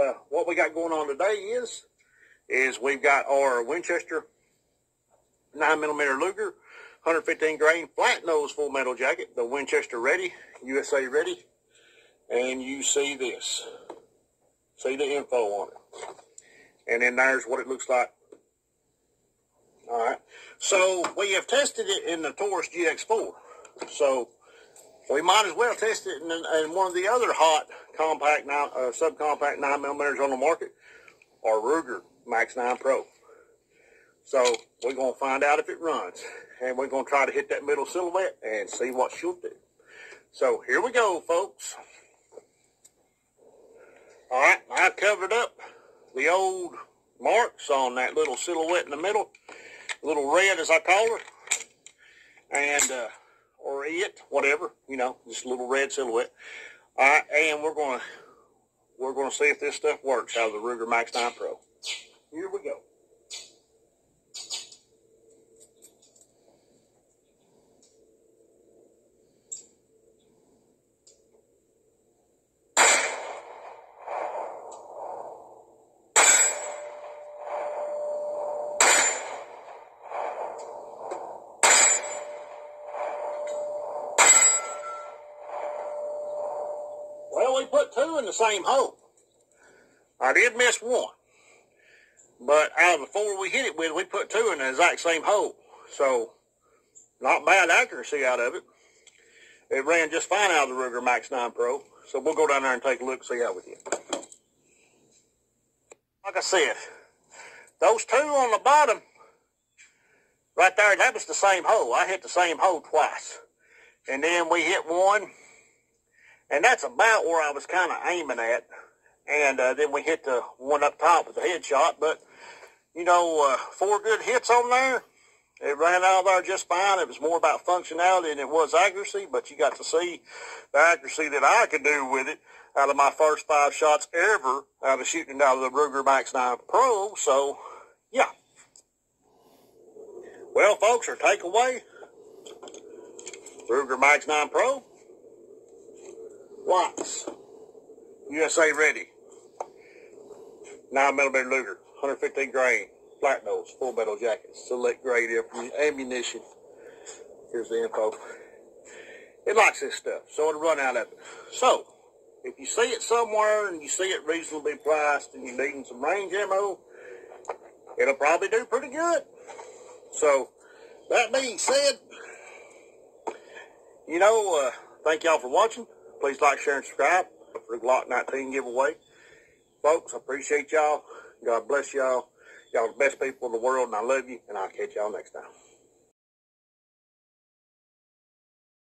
uh, what we got going on today is, is we've got our Winchester 9 millimeter Luger, 115 grain flat nose full metal jacket, the Winchester Ready, USA Ready, and you see this. See the info on it. And then there's what it looks like. All right. So we have tested it in the Taurus GX4. So we might as well test it in, in one of the other hot compact nine, uh, subcompact nine millimeters on the market, or Ruger Max 9 Pro. So we're gonna find out if it runs, and we're gonna try to hit that middle silhouette and see what she'll do. So here we go, folks. All right, I've covered up the old marks on that little silhouette in the middle, little red as I call her, and uh, or it, whatever, you know, just a little red silhouette. All right, and we're gonna we're gonna see if this stuff works out of the Ruger Max 9 Pro. Here we go. Well, we put two in the same hole. I did miss one. But out of the four we hit it with, we put two in the exact same hole. So, not bad accuracy out of it. It ran just fine out of the Ruger Max 9 Pro. So we'll go down there and take a look and see how we did. Like I said, those two on the bottom, right there, that was the same hole. I hit the same hole twice. And then we hit one, and that's about where I was kind of aiming at. And uh, then we hit the one up top with the headshot. But, you know, uh, four good hits on there. It ran out of there just fine. It was more about functionality than it was accuracy, but you got to see the accuracy that I could do with it out of my first five shots ever out of shooting out of the Ruger Max 9 Pro. So, yeah. Well, folks, our takeaway, Ruger Max 9 Pro, Watts, USA ready. 9 millimeter Luger, 115 grain, flat nose, full metal jacket, select grade ammunition. Here's the info. It likes this stuff, so it'll run out of it. So, if you see it somewhere and you see it reasonably priced and you're needing some range ammo, it'll probably do pretty good. So, that being said, you know, uh, thank y'all for watching. Please like, share, and subscribe for the Glock 19 giveaway. Folks, I appreciate y'all. God bless y'all. Y'all the best people in the world, and I love you, and I'll catch y'all next time.